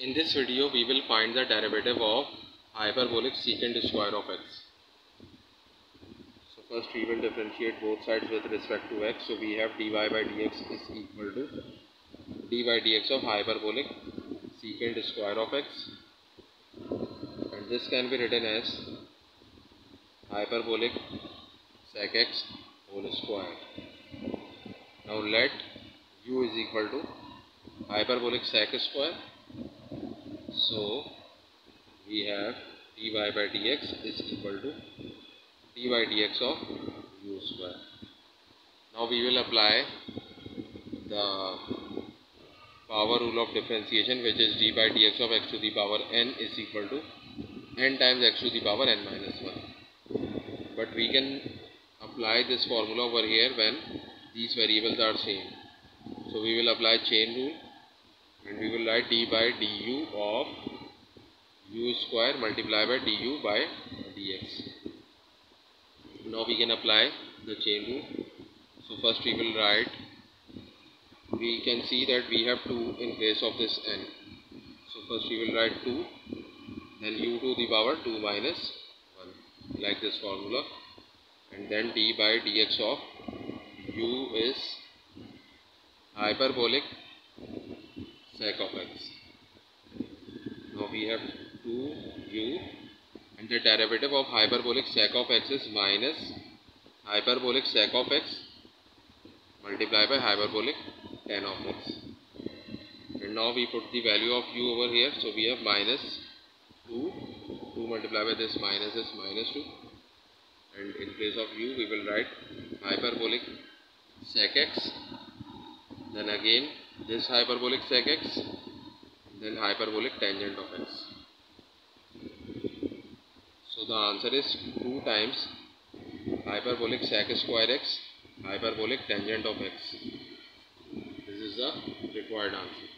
In this video we will find the derivative of hyperbolic secant square of x. So first we will differentiate both sides with respect to x. So we have dy by dx is equal to dy by dx of hyperbolic secant square of x and this can be written as hyperbolic sec x whole square. Now let u is equal to hyperbolic sec square so we have dy by dx is equal to dy dx of u square. Now we will apply the power rule of differentiation which is d by dx of x to the power n is equal to n times x to the power n minus 1. But we can apply this formula over here when these variables are same. So we will apply chain rule and we will write d by du of u square multiplied by du by dx. Now we can apply the chain rule. So first we will write, we can see that we have 2 in place of this n. So first we will write 2, then u to the power 2 minus 1, like this formula. And then d by dx of u is hyperbolic sec of x. Now we have 2u and the derivative of hyperbolic sec of x is minus hyperbolic sec of x multiplied by hyperbolic tan of x. And now we put the value of u over here. So we have minus 2. 2 multiplied by this minus is minus 2. And in place of u we will write hyperbolic sec x. Then again this hyperbolic sec x then hyperbolic tangent of x. So the answer is 2 times hyperbolic sec square x hyperbolic tangent of x. This is the required answer